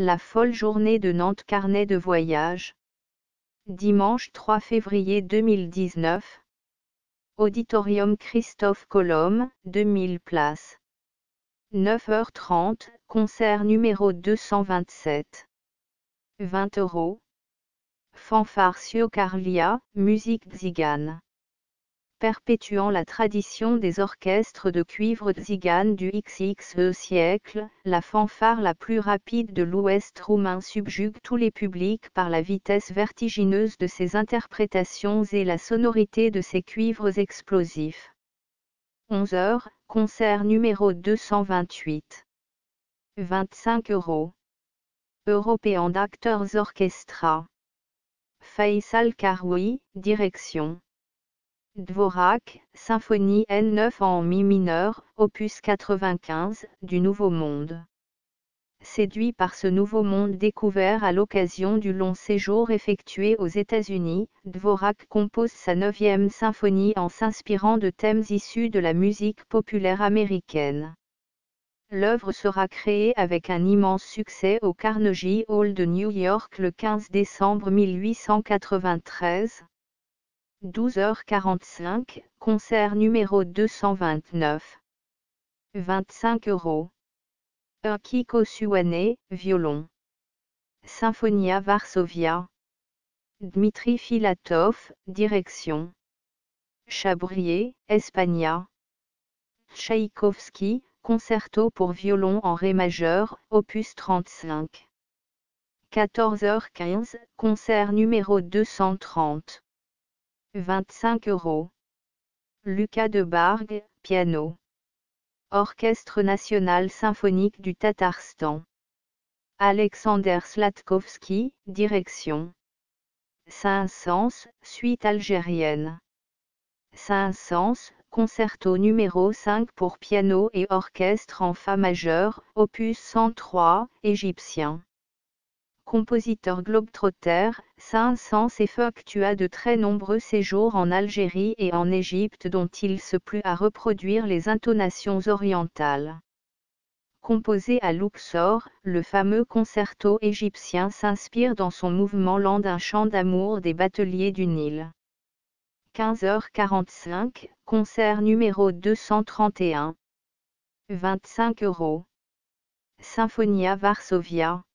La folle journée de Nantes Carnet de voyage. Dimanche 3 février 2019. Auditorium Christophe Colomb, 2000 places. 9h30, concert numéro 227. 20 euros. Fanfare Carlia, musique Zigane perpétuant la tradition des orchestres de cuivre Zigane du XXe siècle, la fanfare la plus rapide de l'Ouest roumain subjugue tous les publics par la vitesse vertigineuse de ses interprétations et la sonorité de ses cuivres explosifs. 11 heures, concert numéro 228. 25 euros. Européen d'acteurs orchestra. Faisal Karoui, direction. Dvorak, Symphonie N9 en Mi mineur, opus 95, du Nouveau Monde. Séduit par ce nouveau monde découvert à l'occasion du long séjour effectué aux États-Unis, Dvorak compose sa neuvième symphonie en s'inspirant de thèmes issus de la musique populaire américaine. L'œuvre sera créée avec un immense succès au Carnegie Hall de New York le 15 décembre 1893. 12h45, concert numéro 229. 25 euros. Kiko Suwane, violon. Symphonia Varsovia. Dmitri Filatov, direction. Chabrier, Espagna. Tchaïkovski, concerto pour violon en ré majeur, opus 35. 14h15, concert numéro 230. 25 euros. Lucas de Bargue, piano. Orchestre national symphonique du Tatarstan. Alexander Slatkovski, direction. Saint-Saëns, suite algérienne. Saint-Saëns, concerto numéro 5 pour piano et orchestre en Fa majeur, opus 103, égyptien compositeur globetrotter, Saint-Saëns effectua de très nombreux séjours en Algérie et en Égypte dont il se plut à reproduire les intonations orientales. Composé à Luxor, le fameux concerto égyptien s'inspire dans son mouvement lent d'un chant d'amour des bateliers du Nil. 15h45, concert numéro 231. 25 euros. Symphonia Varsovia.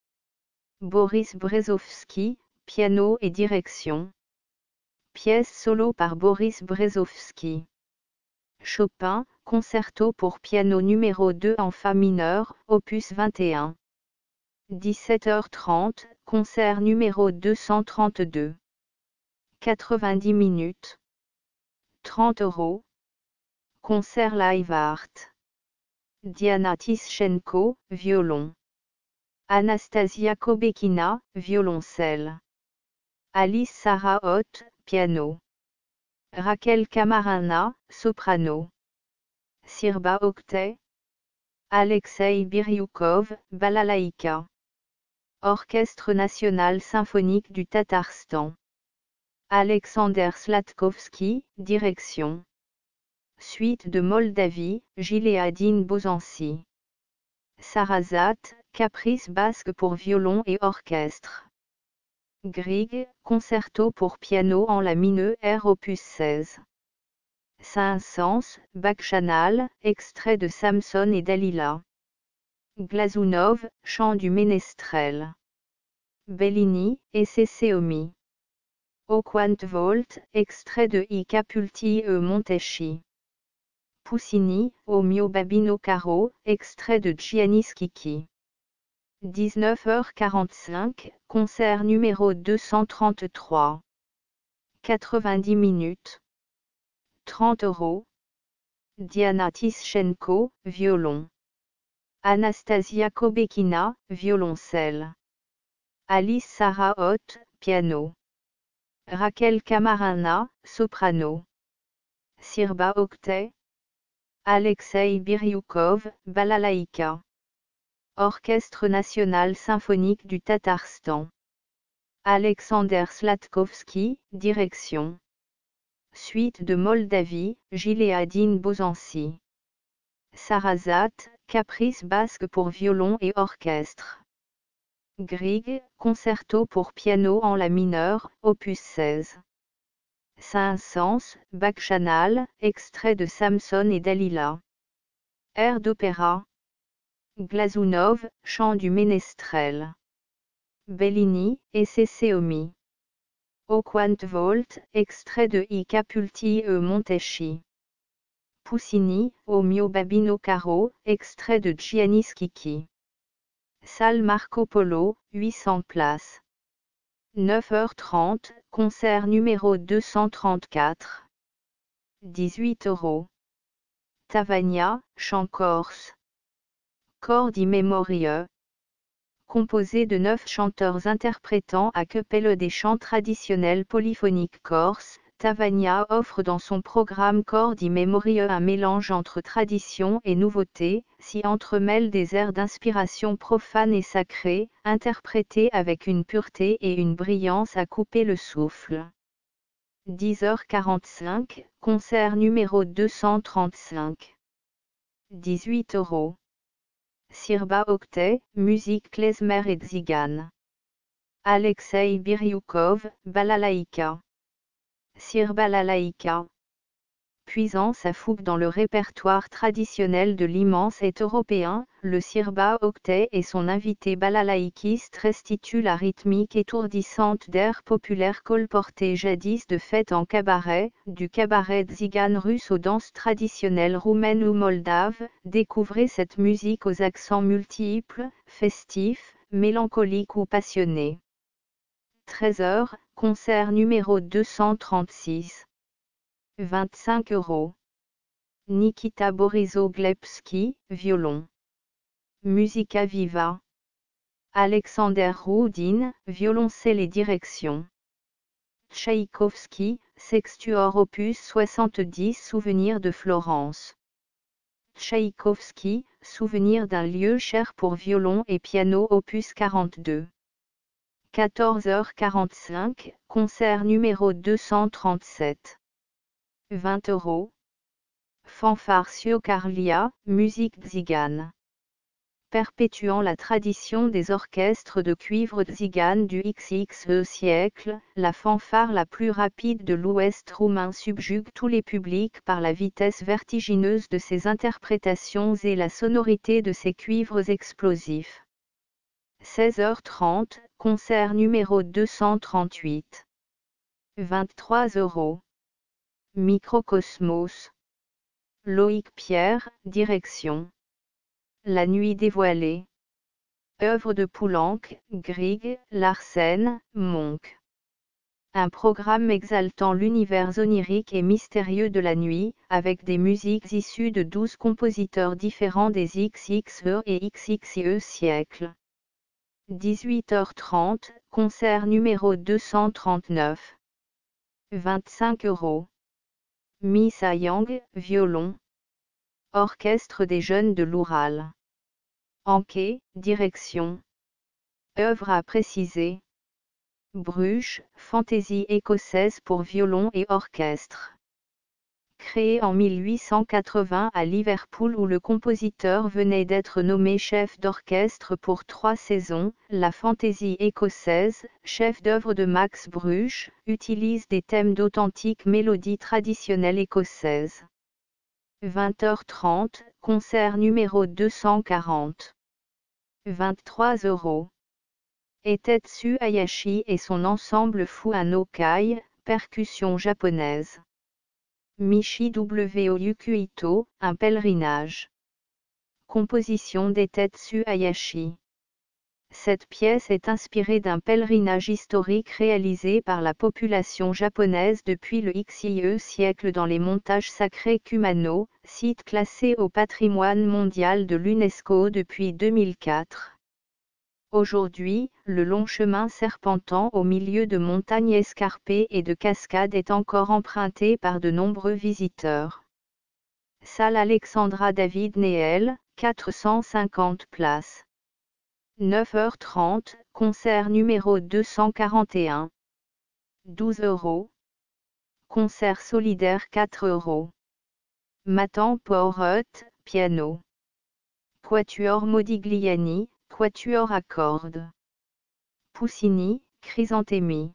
Boris Brezovski, piano et direction. Pièce solo par Boris Brezovski. Chopin, concerto pour piano numéro 2 en Fa mineur, opus 21. 17h30, concert numéro 232. 90 minutes. 30 euros. Concert live art. Diana Tischenko, violon. Anastasia Kobekina, violoncelle. Alice Sarah Ott, piano. Raquel Kamarana, soprano. Sirba Okte. Alexei Biryukov, balalaïka. Orchestre national symphonique du Tatarstan. Alexander Slatkovski, direction. Suite de Moldavie, Gileadine Bozansi. Sarrazat, Caprice basque pour violon et orchestre. Grieg, concerto pour piano en la mineur opus 16. Saint-Saëns, Bacchanal, extrait de Samson et Dalila. Glazunov, chant du ménestrel. Bellini, et Cécéomi. Volt, extrait de I Capulti e Monteschi. Poussini, au mio babino caro, extrait de Gianni Schicchi. 19h45, concert numéro 233. 90 minutes. 30 euros. Diana Tischenko, violon. Anastasia Kobekina, violoncelle. Alice Sarah Ott, piano. Raquel Kamarana, soprano. Sirba Okte. Alexei Biryukov, balalaïka. Orchestre national symphonique du Tatarstan. Alexander Slatkovski, direction. Suite de Moldavie, Gileadine Bozansi. Sarrazat, caprice basque pour violon et orchestre. Grieg, concerto pour piano en la mineur, opus 16. Saint-Saëns, Bacchanal, extrait de Samson et Dalila. Air d'opéra. Glazunov, chant du ménestrel. Bellini, et Ceccomi. Au Volt, extrait de I Capulti e Monteschi. Poussini, au mio babino caro, extrait de Gianni Schicchi. Salle Marco Polo, 800 places. 9h30, concert numéro 234. 18 euros. Tavagna, chant corse. Cordi Memorie. Composé de neuf chanteurs interprétant à quepelle des chants traditionnels polyphoniques corses, Tavagna offre dans son programme Cordi Memorie un mélange entre tradition et nouveauté, s'y entremêlent des airs d'inspiration profane et sacrée, interprétés avec une pureté et une brillance à couper le souffle. 10h45, concert numéro 235. 18 euros. Sirba Octet, musique klezmer et Tsigan. Alexei Biryukov, Balalaïka. Sirbalalaïka. Puisant sa fougue dans le répertoire traditionnel de l'immense et européen, le sirba octet et son invité balalaïkiste restituent la rythmique étourdissante d'airs populaires colportés jadis de fête en cabaret, du cabaret tzigane russe aux danses traditionnelles roumaines ou moldaves, découvrez cette musique aux accents multiples, festifs, mélancoliques ou passionnés. 13h, concert numéro 236. 25 euros. Nikita Borisoglepski, violon. Musica Viva. Alexander Roudin, violoncelle et direction. Tchaïkovski, Sextuor opus 70 Souvenir de Florence. Tchaïkovski, Souvenir d'un lieu cher pour violon et piano opus 42. 14h45, concert numéro 237. 20 euros. Fanfare Carlia, musique tzigane. Perpétuant la tradition des orchestres de cuivre tzigane du XXe siècle, la fanfare la plus rapide de l'Ouest roumain subjugue tous les publics par la vitesse vertigineuse de ses interprétations et la sonorité de ses cuivres explosifs. 16h30, concert numéro 238. 23 euros. Microcosmos. Loïc Pierre, direction. La nuit dévoilée. Œuvre de Poulenc, Grieg, Larsen, Monk. Un programme exaltant l'univers onirique et mystérieux de la nuit, avec des musiques issues de douze compositeurs différents des XXE et XXIe siècles. 18h30, concert numéro 239. 25 euros. Misa Yang, violon. Orchestre des jeunes de l'Oural. Anke, direction. Œuvre à préciser. Bruges, fantaisie écossaise pour violon et orchestre créé en 1880 à Liverpool où le compositeur venait d'être nommé chef d'orchestre pour trois saisons, la fantaisie écossaise, chef d'œuvre de Max Bruch, utilise des thèmes d'authentiques mélodies traditionnelles écossaises. 20h30, concert numéro 240. 23 euros. Etetsu Hayashi et son ensemble Fuanokai, percussion japonaise. Michi Ito, un pèlerinage. Composition des Tetsu Hayashi. Cette pièce est inspirée d'un pèlerinage historique réalisé par la population japonaise depuis le XIe siècle dans les montages sacrés Kumano, site classé au patrimoine mondial de l'UNESCO depuis 2004. Aujourd'hui, le long chemin serpentant au milieu de montagnes escarpées et de cascades est encore emprunté par de nombreux visiteurs. Salle Alexandra David Néel, 450 places. 9h30, concert numéro 241. 12 euros. Concert solidaire 4 euros. Matan Porot, piano. Quatuor Modigliani, quatuor à cordes. Poussini, Chrysanthemi.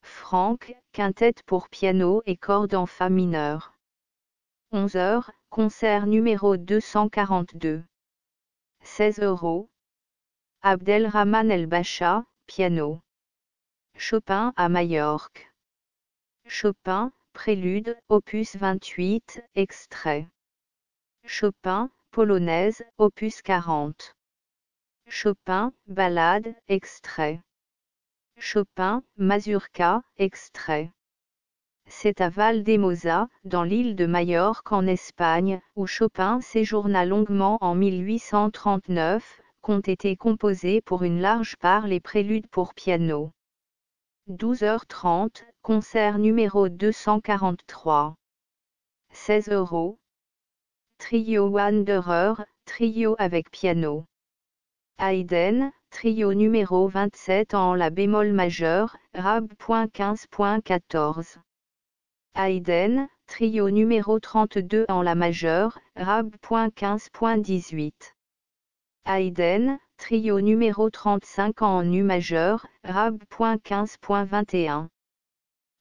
Franck, quintette pour piano et cordes en fa mineur. 11h, concert numéro 242. 16 euros. Abdelrahman El Bacha, piano. Chopin à Majorque. Chopin, prélude, opus 28, extrait. Chopin, polonaise, opus 40. Chopin, ballade, extrait. Chopin, mazurka, extrait. C'est à Valdemosa, dans l'île de Majorque en Espagne, où Chopin séjourna longuement en 1839, qu'ont été composés pour une large part les préludes pour piano. 12h30, concert numéro 243. 16 euros. Trio Wanderer, trio avec piano. Haydn, trio numéro 27 en la bémol majeur, Rab.15.14. Haydn, trio numéro 32 en la majeure, Rab.15.18. Haydn, trio numéro 35 en Nu majeur, Rab.15.21.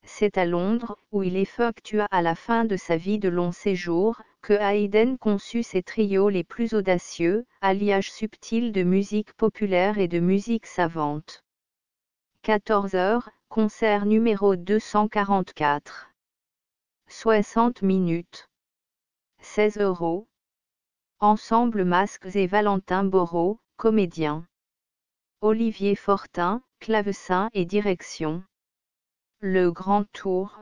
C'est à Londres, où il effectua à la fin de sa vie de long séjour, que Haydn conçut ses trios les plus audacieux, alliage subtil de musique populaire et de musique savante. 14 heures, concert numéro 244. 60 minutes. 16 euros. Ensemble Masques et Valentin Borot, comédien. Olivier Fortin, clavecin et direction. Le Grand Tour.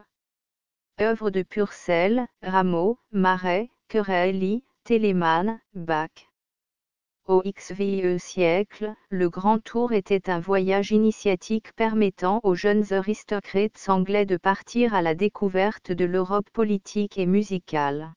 Œuvre de Purcell, Rameau, Marais, Corelli, Telemann, Bach. Au XVIe siècle, le Grand Tour était un voyage initiatique permettant aux jeunes aristocrates anglais de partir à la découverte de l'Europe politique et musicale.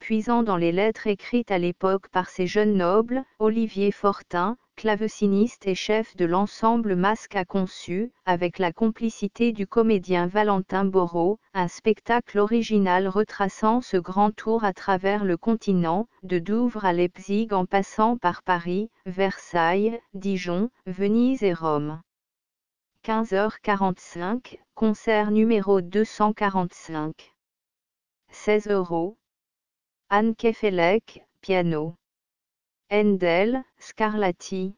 Puisant dans les lettres écrites à l'époque par ces jeunes nobles, Olivier Fortin, claveciniste et chef de l'ensemble Masque a conçu, avec la complicité du comédien Valentin Borot, un spectacle original retraçant ce grand tour à travers le continent, de Douvres à Leipzig en passant par Paris, Versailles, Dijon, Venise et Rome. 15h45, concert numéro 245. 16 euros. Anne Kefelec, piano. Endel, Scarlatti.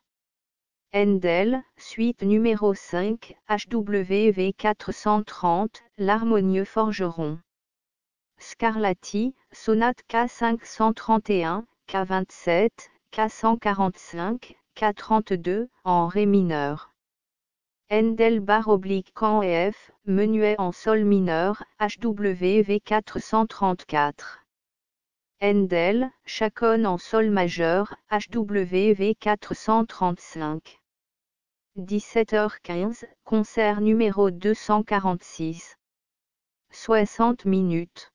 Endel, suite numéro 5, HWV 430, L'harmonieux forgeron. Scarlatti, sonate K531, K27, K145, K32, en Ré mineur. Endel bar oblique Can F, menuet en sol mineur, HWV 434. Endel, Chacon en sol majeur, HWV 435. 17h15, concert numéro 246. 60 minutes.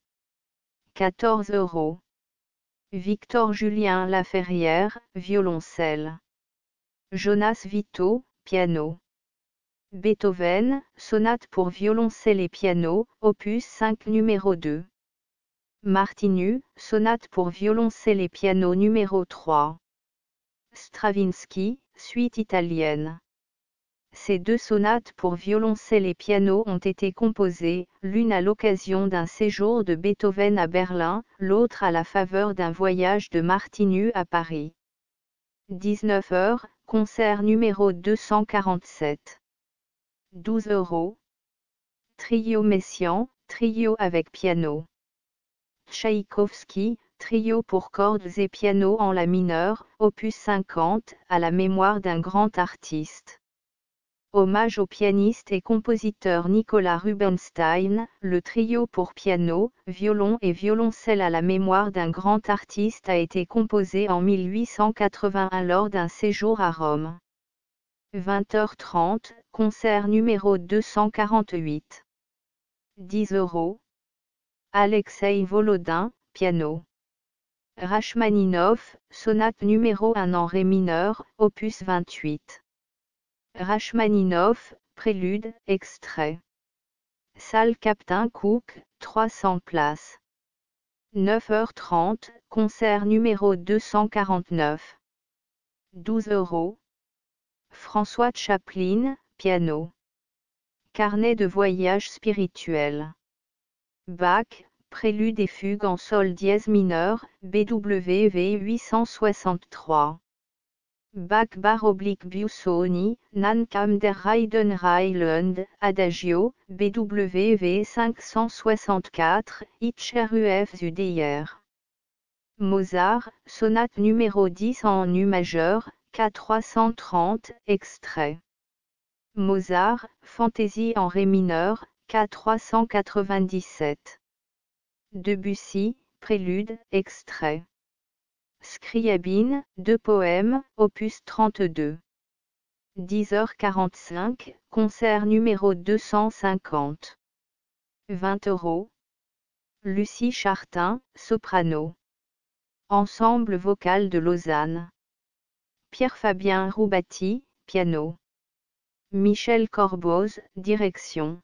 14 euros. Victor Julien Laferrière, violoncelle. Jonas Vito, piano. Beethoven, sonate pour violoncelle et piano, opus 5 numéro 2. Martinu, sonate pour violoncelle et piano numéro 3. Stravinsky, suite italienne. Ces deux sonates pour violoncelle et piano ont été composées, l'une à l'occasion d'un séjour de Beethoven à Berlin, l'autre à la faveur d'un voyage de Martinu à Paris. 19 h concert numéro 247. 12 euros. Trio Messian, trio avec piano. Tchaïkovski, trio pour cordes et piano en la mineur, opus 50, à la mémoire d'un grand artiste. Hommage au pianiste et compositeur Nicolas Rubinstein, le trio pour piano, violon et violoncelle à la mémoire d'un grand artiste a été composé en 1881 lors d'un séjour à Rome. 20h30, concert numéro 248. 10 euros. Alexei Volodin, piano. Rachmaninov, sonate numéro 1 en Ré mineur, opus 28. Rachmaninov, prélude, extrait. Salle Captain Cook, 300 places. 9h30, concert numéro 249. 12 euros. François Chaplin, piano. Carnet de voyage spirituel. Bach, prélude et fugue en sol dièse mineur, BWV 863. Bach bar oblique Busoni, Nan kam der Reidenreiland, Adagio, BWV 564, Itcheruf Zudeyer. Mozart, sonate numéro 10 en U majeur, K330, extrait. Mozart, fantaisie en Ré mineur, K397. Debussy, prélude, extrait. Scriabine, deux poèmes, opus 32. 10h45, concert numéro 250. 20 euros. Lucie Chartin, soprano. Ensemble vocal de Lausanne. Pierre-Fabien Roubati, piano. Michel Corboz, direction.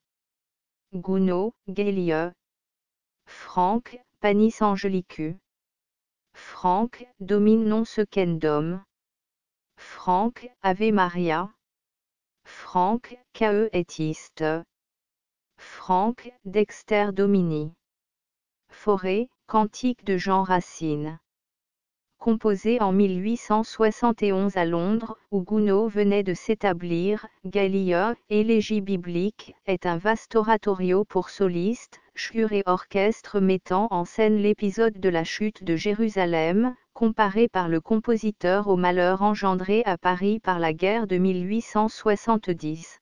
Gounod, Gélieu. Franck, Panis Angelicu. Franck, domine non ce qu'endom. Franck, Ave Maria. Franck, K.E. Etiste. Franck, Dexter Domini. Forêt, Cantique de Jean Racine composé en 1871 à Londres, où Gounod venait de s'établir, Gallia, élégie biblique, est un vaste oratorio pour solistes, chœurs et orchestre mettant en scène l'épisode de la chute de Jérusalem, comparé par le compositeur au malheur engendré à Paris par la guerre de 1870.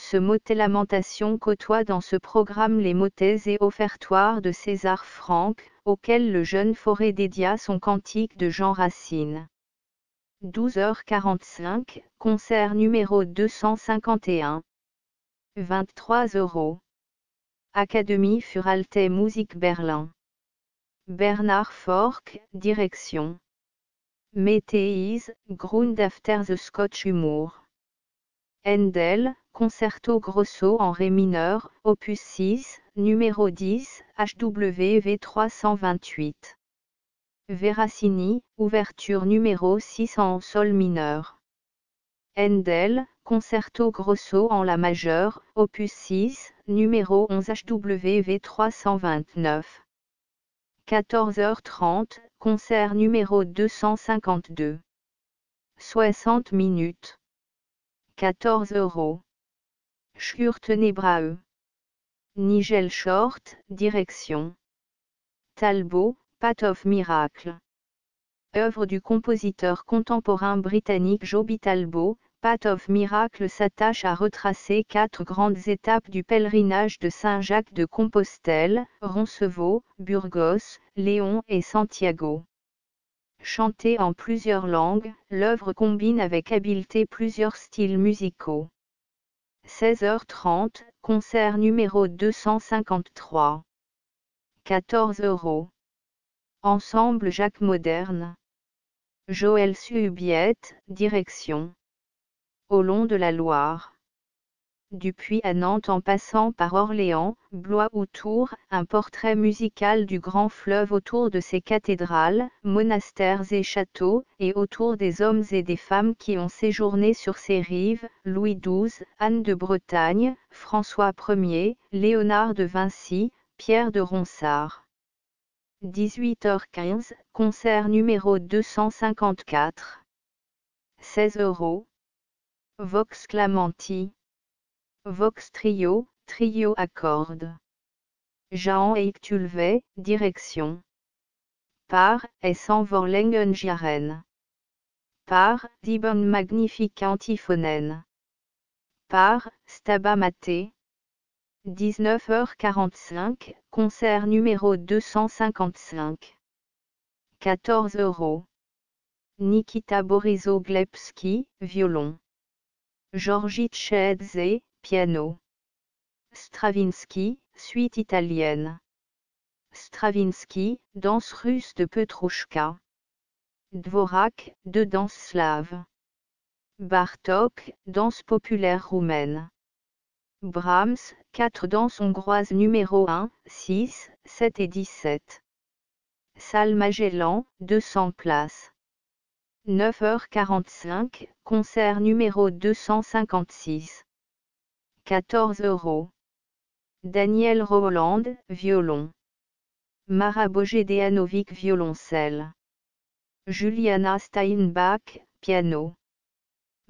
Ce motet lamentation côtoie dans ce programme les motets et offertoires de César Franck, auquel le jeune Forêt dédia son cantique de Jean Racine. 12h45, concert numéro 251. 23 euros. Académie Furalte Musique Berlin. Bernard Fork, direction. Météise, Grund after the Scotch Humour. Endel, Concerto grosso en Ré mineur, opus 6, numéro 10, HWV 328. Veracini, ouverture numéro 6 en Sol mineur. Endel, Concerto grosso en La majeure, opus 6, numéro 11 HWV 329. 14h30, concert numéro 252. 60 minutes. 14 euros. Nigel Short, direction. Talbot, Path of Miracle. Œuvre du compositeur contemporain britannique Joby Talbot, Path of Miracle s'attache à retracer quatre grandes étapes du pèlerinage de Saint-Jacques de Compostelle, Roncevaux, Burgos, Léon et Santiago. Chantée en plusieurs langues, l'œuvre combine avec habileté plusieurs styles musicaux. 16h30, concert numéro 253. 14 euros. Ensemble Jacques Moderne. Joël Subiette, direction. Au long de la Loire. Dupuis à Nantes en passant par Orléans, Blois ou Tours, un portrait musical du grand fleuve autour de ses cathédrales, monastères et châteaux, et autour des hommes et des femmes qui ont séjourné sur ses rives, Louis XII, Anne de Bretagne, François Ier, Léonard de Vinci, Pierre de Ronsard. 18h15, concert numéro 254. 16 euros. Vox Clamenti. Vox Trio, Trio à cordes. Jean Eiktulve, direction. Par, S. Vorlengenjaren. Par, Dibon Magnifique Antiphonen. Par, Staba Maté. 19h45, concert numéro 255. 14 euros. Nikita Borisoglepski, violon. Georgi Tchedze, piano. Stravinsky, suite italienne. Stravinsky, danse russe de Petrouchka. Dvorak, de danse slave. Bartok, danse populaire roumaine. Brahms, 4 danses hongroises numéro 1, 6, 7 et 17. Salle Magellan, 200 places. 9h45, concert numéro 256. 14 euros. Daniel Roland, violon. Mara Bojedejanovic, violoncelle. Juliana Steinbach, piano.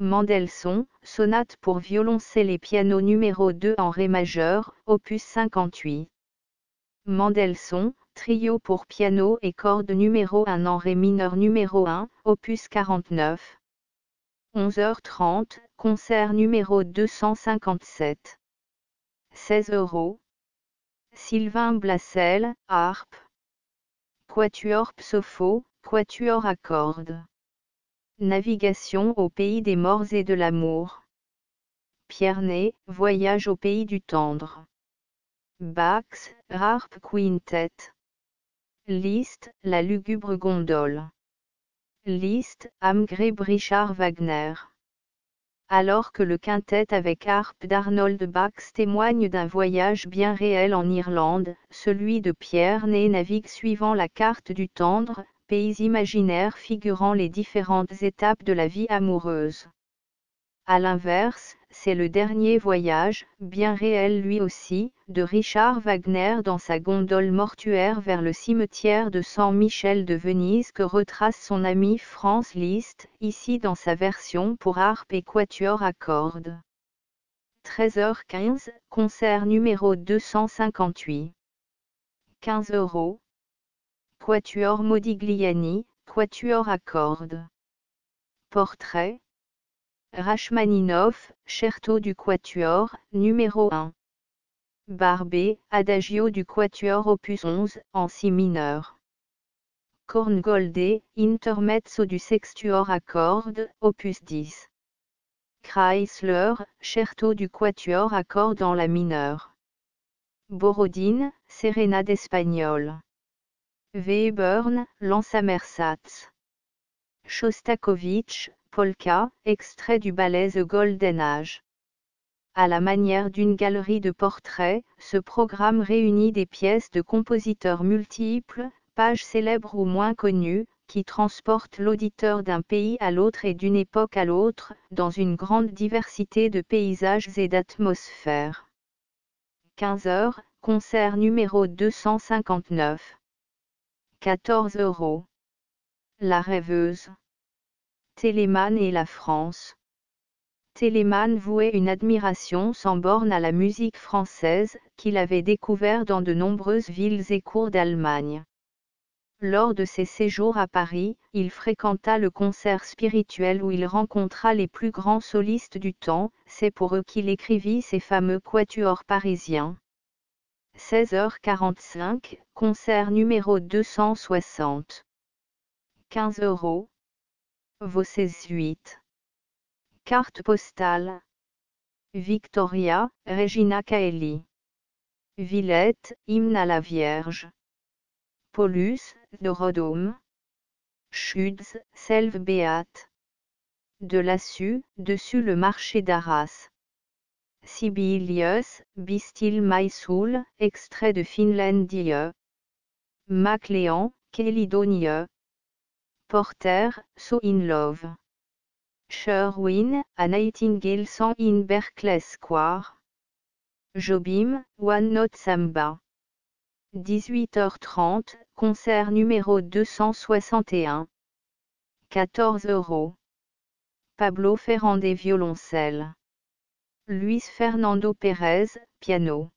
Mendelssohn, sonate pour violoncelle et piano numéro 2 en Ré majeur, opus 58. Mendelssohn, trio pour piano et cordes numéro 1 en Ré mineur numéro 1, opus 49. 11h30, concert numéro 257. 16 euros. Sylvain Blassel, harpe. Quatuor Psopho, quatuor à cordes. Navigation au pays des morts et de l'amour. Pierre Ney, voyage au pays du tendre. Bax, harpe quintet. Liszt, la lugubre gondole. Liszt, Amgreb Richard Wagner. Alors que le quintet avec harpe d'Arnold Bax témoigne d'un voyage bien réel en Irlande, celui de Pierre Ney navigue suivant la carte du tendre, pays imaginaire figurant les différentes étapes de la vie amoureuse. A l'inverse, c'est le dernier voyage, bien réel lui aussi, de Richard Wagner dans sa gondole mortuaire vers le cimetière de San Michel de Venise que retrace son ami Franz Liszt, ici dans sa version pour harpe et quatuor à cordes. 13h15, concert numéro 258. 15 euros. Quatuor Modigliani, quatuor à cordes. Portrait, Rachmaninov, Cherto du Quatuor, numéro 1. Barbé, Adagio du Quatuor opus 11, en si mineur. Korngoldé, Intermezzo du Sextuor à cordes, opus 10. Chrysler, Cherto du Quatuor à cordes en la mineure. Borodine, Sérénade espagnole. Webern, Lansamersatz. Shostakovich, Polka, extrait du ballet The Golden Age. À la manière d'une galerie de portraits, ce programme réunit des pièces de compositeurs multiples, pages célèbres ou moins connues, qui transportent l'auditeur d'un pays à l'autre et d'une époque à l'autre, dans une grande diversité de paysages et d'atmosphères. 15 heures, concert numéro 259. 14 euros. La rêveuse. Téléman et la France. Téléman vouait une admiration sans borne à la musique française, qu'il avait découvert dans de nombreuses villes et cours d'Allemagne. Lors de ses séjours à Paris, il fréquenta le concert spirituel où il rencontra les plus grands solistes du temps, c'est pour eux qu'il écrivit ses fameux quatuors parisiens. 16h45, concert numéro 260. 15 euros. Vos 8. Carte postale. Victoria, Regina Caeli. Villette, hymne à la Vierge. Paulus, de Rodome. Schütz, Selve Béate. De Lassu, dessus le marché d'Arras. Sibelius, Bistil Mysoul, extrait de Finlandie. Macléan, Kelidonie. Porter, So in Love. Sherwin, A Nightingale Song in Berkeley Square. Jobim, One Note Samba. 18h30, concert numéro 261. 14 euros. Pablo Ferrandé violoncelle. Luis Fernando Pérez, piano.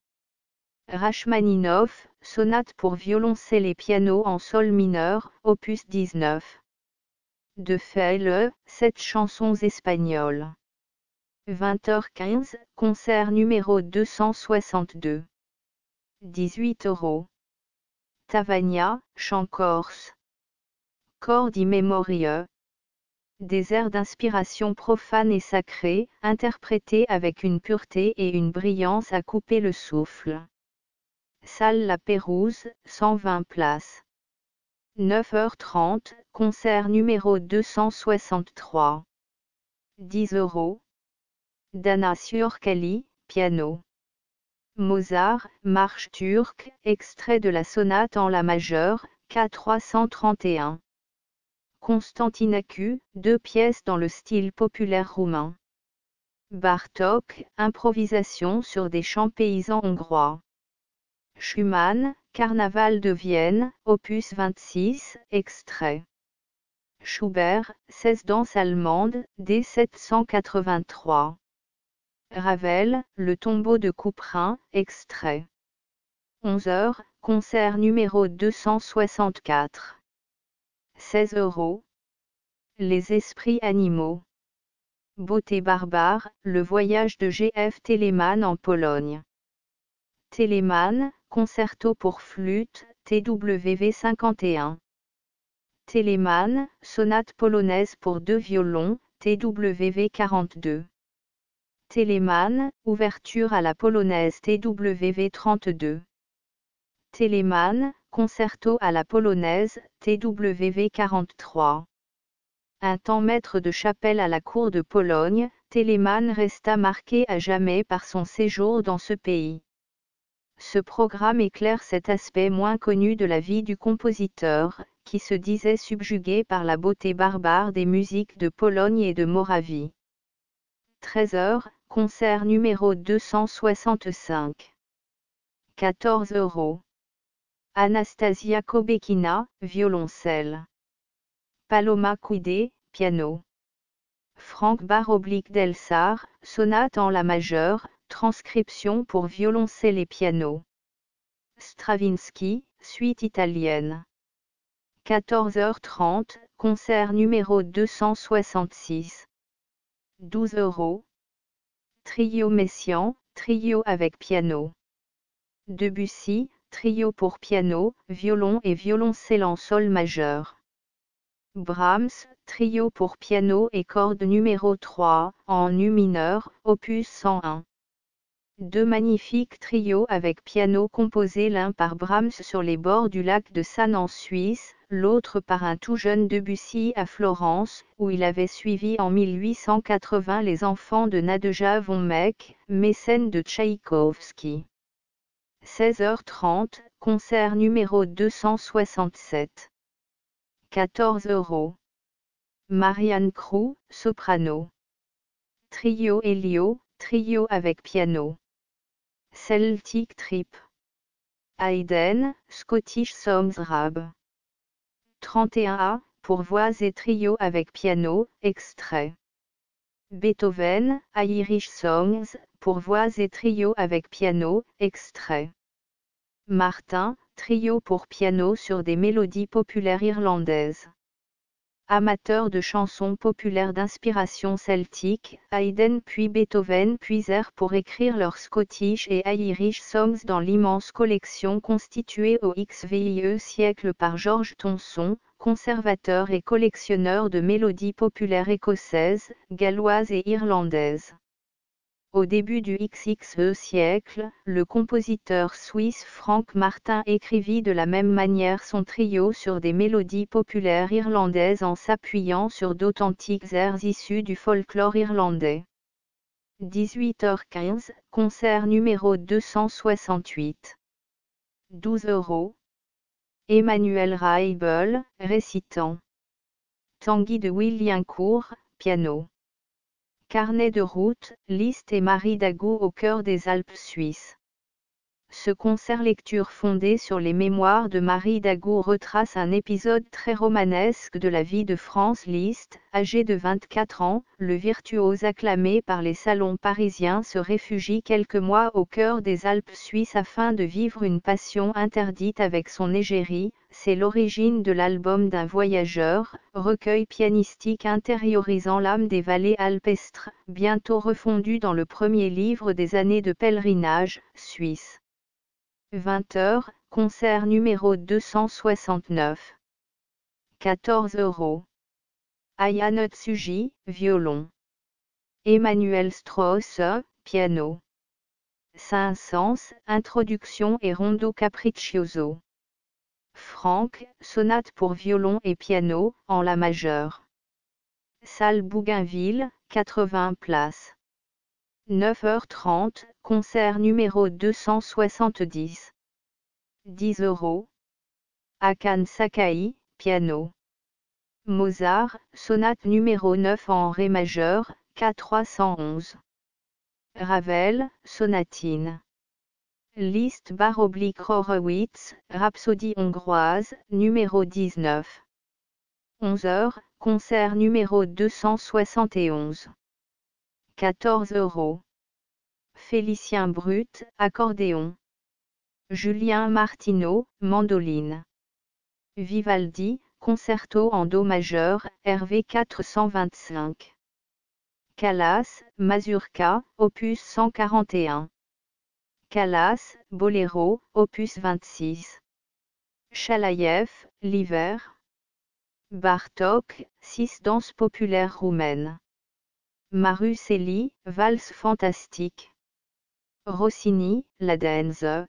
Rachmaninoff, sonate pour violoncelle et piano en sol mineur, opus 19 de Felle, 7 chansons espagnoles. 20h15, concert numéro 262. 18 euros. Tavania, chant corse. Cordi Memoria. Des airs d'inspiration profane et sacrée, interprétés avec une pureté et une brillance à couper le souffle. Salle La Pérouse, 120 places. 9h30, concert numéro 263. 10 euros. Dana Surkali, piano. Mozart, marche turque, extrait de la sonate en la majeure, K331. Constantinacu, deux pièces dans le style populaire roumain. Bartok, improvisation sur des chants paysans hongrois. Schumann, Carnaval de Vienne, opus 26, extrait. Schubert, 16 danses allemandes, d 783. Ravel, Le tombeau de Couperin, extrait. 11 heures, concert numéro 264. 16 euros. Les esprits animaux. Beauté barbare, le voyage de G.F. Telemann en Pologne. Telemann, concerto pour flûte, TWV 51. Telemann, sonate polonaise pour deux violons, TWV 42. Telemann, ouverture à la polonaise TWV 32. Telemann, concerto à la polonaise, TWV 43. Un temps maître de chapelle à la cour de Pologne, Telemann resta marqué à jamais par son séjour dans ce pays. Ce programme éclaire cet aspect moins connu de la vie du compositeur, qui se disait subjugué par la beauté barbare des musiques de Pologne et de Moravie. 13 heures, concert numéro 265. 14 euros. Anastasia Kobekina, violoncelle. Paloma Cuide, piano. Franck Baroblique Delsar, sonate en la majeure, transcription pour violoncelle et piano. Stravinsky, suite italienne. 14h30, concert numéro 266. 12 euros. Trio Messian, trio avec piano. Debussy, trio pour piano, violon et violoncelle en sol majeur. Brahms, trio pour piano et corde numéro 3, en U mineur, opus 101. Deux magnifiques trios avec piano composés l'un par Brahms sur les bords du lac de San en Suisse, l'autre par un tout jeune Debussy à Florence, où il avait suivi en 1880 les enfants de Nadja von Meck, mécène de Tchaïkovski. 16h30, concert numéro 267. 14 euros. Marianne Crew, soprano. Trio Helio, trio avec piano. Celtic Trip. Haydn, Scottish Songs Rab. 31A, pour voix et trio avec piano, extrait. Beethoven, Irish Songs, pour voix et trio avec piano, extrait. Martin, trio pour piano sur des mélodies populaires irlandaises. Amateur de chansons populaires d'inspiration celtique, Haydn puis Beethoven puisèrent pour écrire leurs Scottish et Irish Songs dans l'immense collection constituée au XVIe siècle par George Thomson, conservateur et collectionneur de mélodies populaires écossaises, galloises et irlandaises. Au début du XXe siècle, le compositeur suisse Frank Martin écrivit de la même manière son trio sur des mélodies populaires irlandaises en s'appuyant sur d'authentiques airs issus du folklore irlandais. 18h15, concert numéro 268. 12 euros. Emmanuel Raibel, récitant. Tanguy de Williamcourt, piano. Carnet de route, Liste et Marie Dago au cœur des Alpes suisses. Ce concert lecture fondé sur les mémoires de Marie Dago retrace un épisode très romanesque de la vie de France Liszt, âgé de 24 ans, le virtuose acclamé par les salons parisiens se réfugie quelques mois au cœur des Alpes suisses afin de vivre une passion interdite avec son égérie, c'est l'origine de l'album d'un voyageur, recueil pianistique intériorisant l'âme des vallées alpestres, bientôt refondu dans le premier livre des années de pèlerinage, suisse. 20h, concert numéro 269. 14 euros. Tsuji, violon. Emmanuel Strauss, piano. Saint-Saëns, introduction et rondo capriccioso. Franck, sonate pour violon et piano, en la majeure. Salle Bougainville, 80 places. 9h30, concert numéro 270. 10 euros. Akan Sakai, piano. Mozart, sonate numéro 9 en Ré majeur, K311. Ravel, sonatine. Liste bar oblique Horowitz, Rhapsodie hongroise, numéro 19. 11 heures, concert numéro 271. 14 euros. Félicien Brut, accordéon. Julien Martineau, mandoline. Vivaldi, concerto en Do majeur, RV 425. Calas, Mazurka, opus 141. Calas, Boléro, opus 26. Chalaïev, l'hiver. Bartok, 6 danses populaires roumaines. Marusselli, valse fantastique. Rossini, la danse.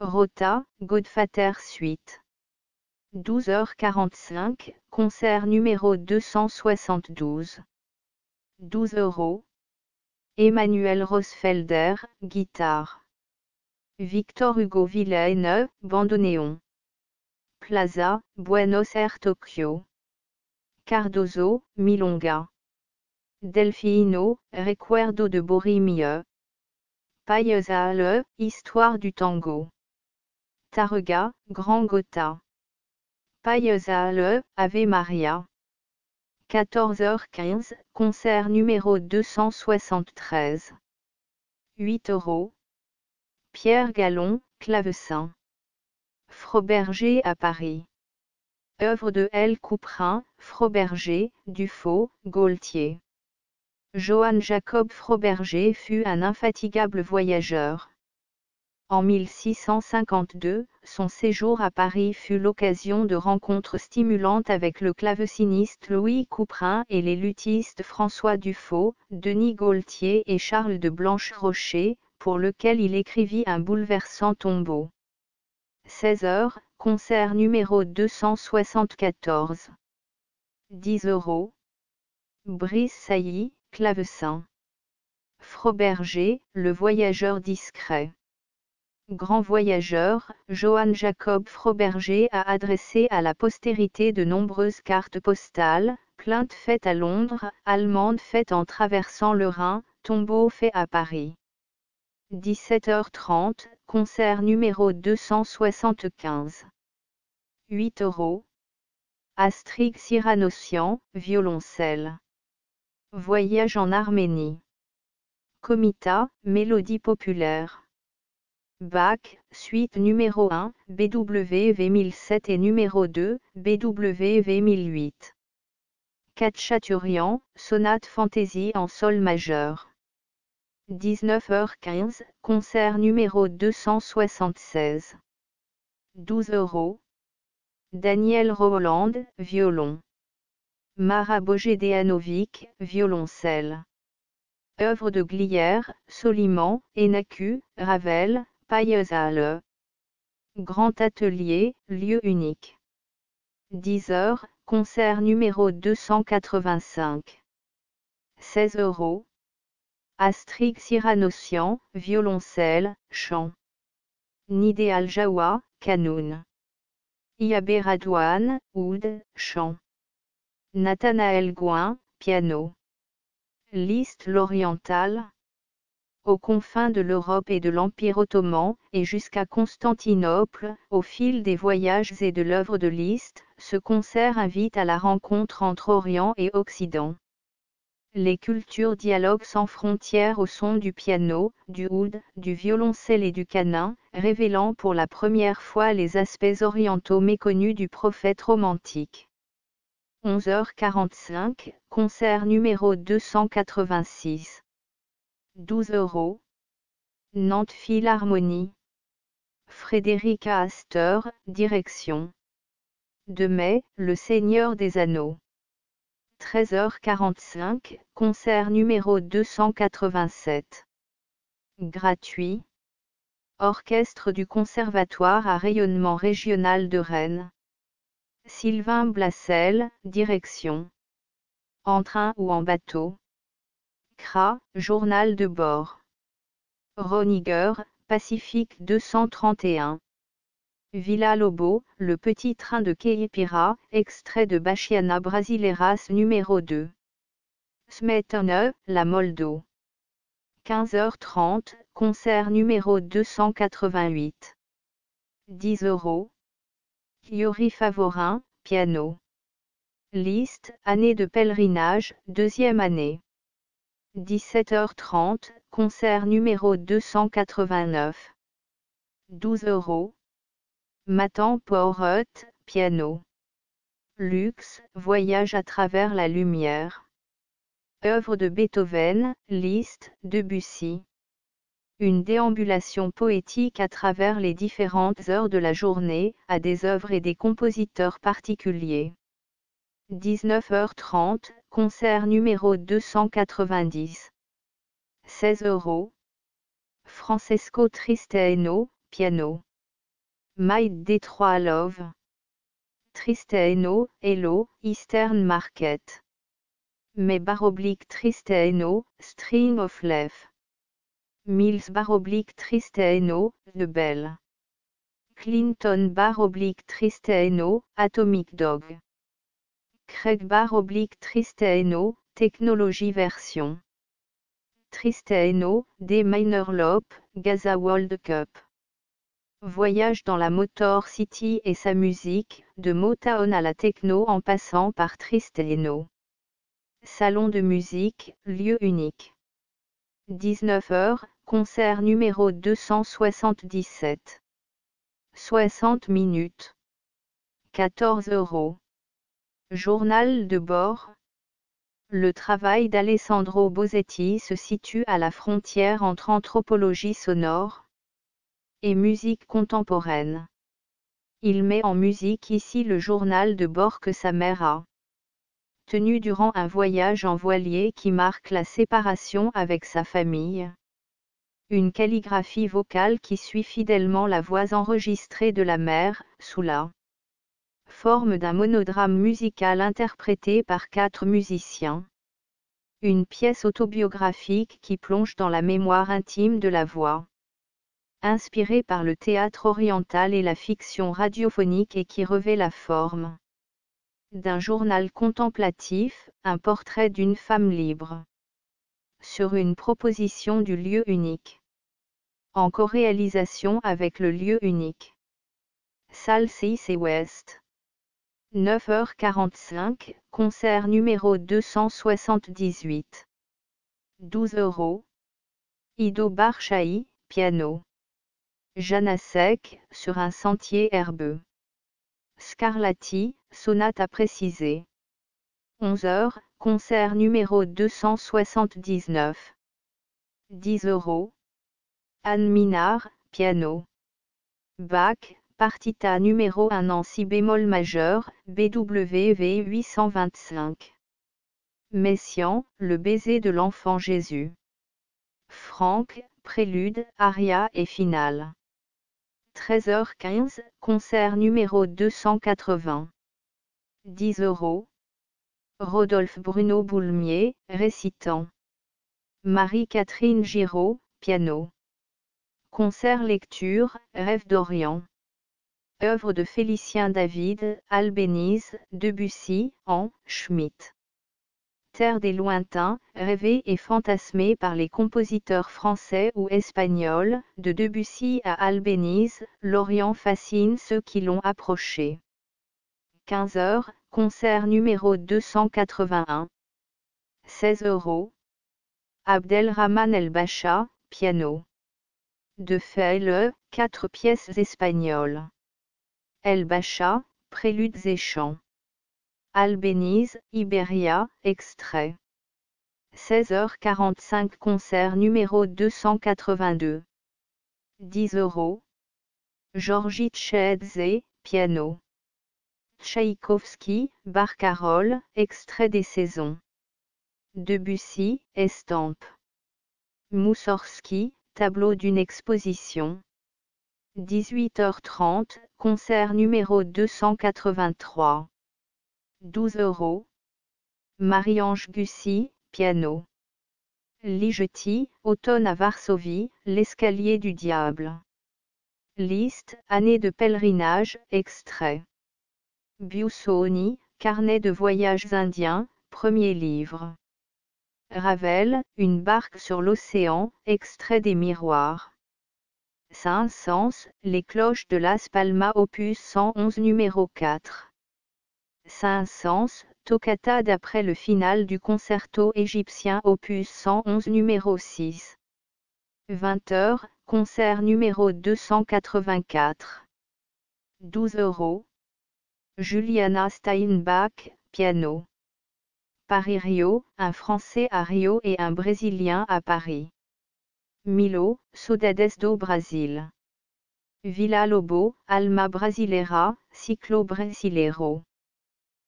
Rota, Godfather Suite. 12h45, concert numéro 272. 12 euros. Emmanuel Rosfelder, guitare. Victor Hugo Villaine, bandoneon. Plaza, Buenos Aires Tokyo. Cardozo, Milonga. Delfino, Recuerdo de Borimie. Pailleuse Histoire du tango. Targa, Grand Gotha. Pailleuse Ave Maria. 14h15, concert numéro 273. 8 euros. Pierre Gallon, clavecin. Froberger à Paris. Œuvre de L. Couperin, Froberger, Dufaux, Gaultier. Johann Jacob Froberger fut un infatigable voyageur. En 1652, son séjour à Paris fut l'occasion de rencontres stimulantes avec le claveciniste Louis Couperin et les luthistes François Dufaux, Denis Gaultier et Charles de Blanche-Rocher, pour lequel il écrivit un bouleversant tombeau. 16 heures, concert numéro 274. 10 euros. Brice Sailly, clavecin. Froberger, le voyageur discret. Grand voyageur, Johann Jacob Froberger a adressé à la postérité de nombreuses cartes postales, plaintes faites à Londres, allemandes faites en traversant le Rhin, tombeaux faits à Paris. 17h30, concert numéro 275. 8 euros. Astrid Cyranossian, violoncelle. Voyage en Arménie. Comita, mélodie populaire. Bach, suite numéro 1, BWV 1007 et numéro 2, BWV 1008. Katchaturian, sonate fantaisie en sol majeur. 19h15, concert numéro 276. 12 euros. Daniel Roland, violon. Mara Bojedéanovic, violoncelle. Œuvre de Glière, Soliman, Enacu, Ravel, Pailleusale. Grand atelier, lieu unique. 10 heures, concert numéro 285. 16 euros. Astrid Cyranossian, violoncelle, chant. Nidé Al-Jawa, canoun. Iabé Radouane, oud, chant. Nathanaël Gouin, piano. Liste l'orientale aux confins de l'Europe et de l'Empire ottoman, et jusqu'à Constantinople, au fil des voyages et de l'œuvre de Liszt, ce concert invite à la rencontre entre Orient et Occident. Les cultures dialoguent sans frontières au son du piano, du oud, du violoncelle et du canin, révélant pour la première fois les aspects orientaux méconnus du prophète romantique. 11h45, concert numéro 286. 12 euros. Nantes Philharmonie. Frédérica Astor, direction. De mai, Le Seigneur des Anneaux. 13h45, concert numéro 287. Gratuit. Orchestre du Conservatoire à rayonnement régional de Rennes. Sylvain Blassel, direction. En train ou en bateau. CRA, journal de bord. Roniger, Pacifique 231. Villa Lobo, le petit train de Keipira, extrait de Bachiana Brasileiras numéro 2. Smetana, la Moldo. 15h30, concert numéro 288. 10 euros. Yori Favorin, piano. Liste, année de pèlerinage, deuxième année. 17h30, concert numéro 289. 12 euros. Matan Porot, piano. Luxe, voyage à travers la lumière. Œuvre de Beethoven, Liszt, Debussy. Une déambulation poétique à travers les différentes heures de la journée, à des œuvres et des compositeurs particuliers. 19h30, concert numéro 290. 16 euros. Francesco Tristaino, piano. Maïd Détroit Love. Tristaino, Hello, Eastern Market. Mais baroblique Tristaino, Stream of Life. Mills baroblique Tristaino, The Bell. Clinton baroblique Tristaino, Atomic Dog. Craig baroblique Tristaino, Technologie version. Tristaino, des Minor Lop, Gaza World Cup. Voyage dans la Motor City et sa musique, de Motown à la techno en passant par Tristeno. Salon de musique, lieu unique. 19h, concert numéro 277. 60 minutes. 14 euros. Journal de bord. Le travail d'Alessandro Bosetti se situe à la frontière entre anthropologie sonore, et musique contemporaine. Il met en musique ici le journal de bord que sa mère a durant un voyage en voilier qui marque la séparation avec sa famille. Une calligraphie vocale qui suit fidèlement la voix enregistrée de la mère, sous la forme d'un monodrame musical interprété par quatre musiciens. Une pièce autobiographique qui plonge dans la mémoire intime de la voix inspiré par le théâtre oriental et la fiction radiophonique et qui revêt la forme d'un journal contemplatif, un portrait d'une femme libre. Sur une proposition du lieu unique. En co-réalisation avec le lieu unique. Salle 6 et Ouest. 9h45, concert numéro 278. 12 euros. Ido Barchaï, piano. Janasek, sur un sentier herbeux. Scarlatti, sonate à préciser. 11 h concert numéro 279. 10 euros. Anne Minard, piano. Bach, partita numéro 1 en si bémol majeur, BWV 825. Messian, le baiser de l'enfant Jésus. Franck, prélude, aria et finale. 13h15, concert numéro 280. 10 euros. Rodolphe Bruno Boulmier, récitant. Marie-Catherine Giraud, piano. Concert lecture, Rêve d'Orient. Œuvre de Félicien David, Albénize, Debussy, en, Schmitt des lointains, rêvés et fantasmés par les compositeurs français ou espagnols, de Debussy à Albéniz, l'Orient fascine ceux qui l'ont approché. 15 heures, concert numéro 281. 16 euros. Abdelrahman El-Bacha, piano. De Felle, quatre pièces espagnoles. El-Bacha, préludes et chants. Albéniz, Iberia, extrait. 16h45 Concert numéro 282. 10 euros. Georgi Tchedze, piano. Tchaïkovski, Barcarolle, extrait des saisons. Debussy, estampe. Moussorski, tableau d'une exposition. 18h30, concert numéro 283. 12 euros. Marie-Ange Gussy, piano. Ligeti, automne à Varsovie, l'escalier du diable. Liste, année de pèlerinage, extrait. Busoni, carnet de voyages indiens, premier livre. Ravel, une barque sur l'océan, extrait des miroirs. Saint-Saëns, les cloches de Las Palmas opus 111 numéro 4. Saint-Saëns, toccata d'après le final du concerto égyptien opus 111 numéro 6. 20h, concert numéro 284. 12 euros. Juliana Steinbach, piano. Paris-Rio, un Français à Rio et un Brésilien à Paris. Milo, Saudades do Brasil. Villa Lobo, Alma Brasileira, Ciclo Brasileiro.